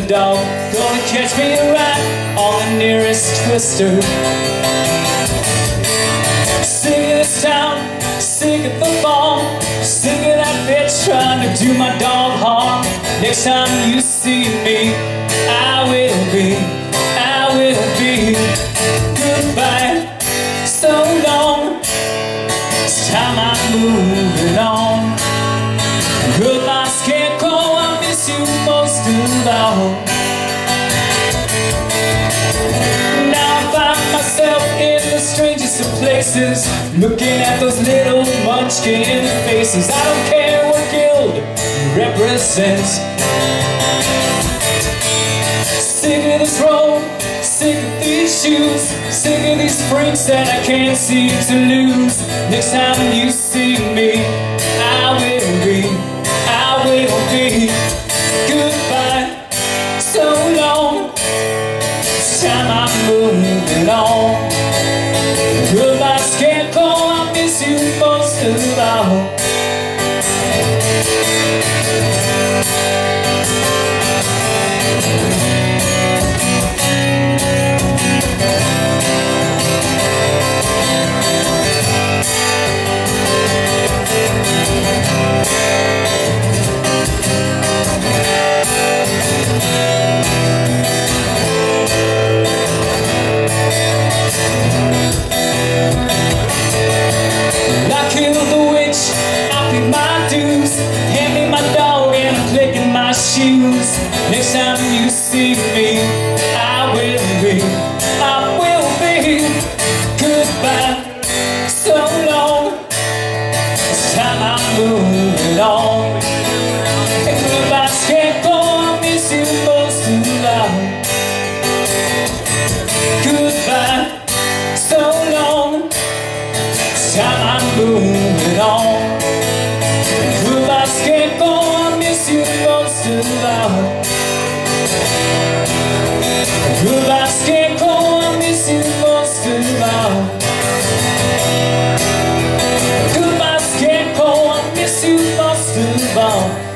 the dog. Gonna catch me ride on the nearest twister. Sick of this town, sick of the fall. Sick of that bitch trying to do my dog harm. Next time you see me, I will be, I will be. Goodbye, so long. It's time I'm moving on places Looking at those little munchkin faces. I don't care what guild you represent Sick of this road, sick of these shoes Sick of these freaks that I can't seem to lose. Next time you see me, I will be I will be. Goodbye. So long. It's time I'm moving on all I time Oh.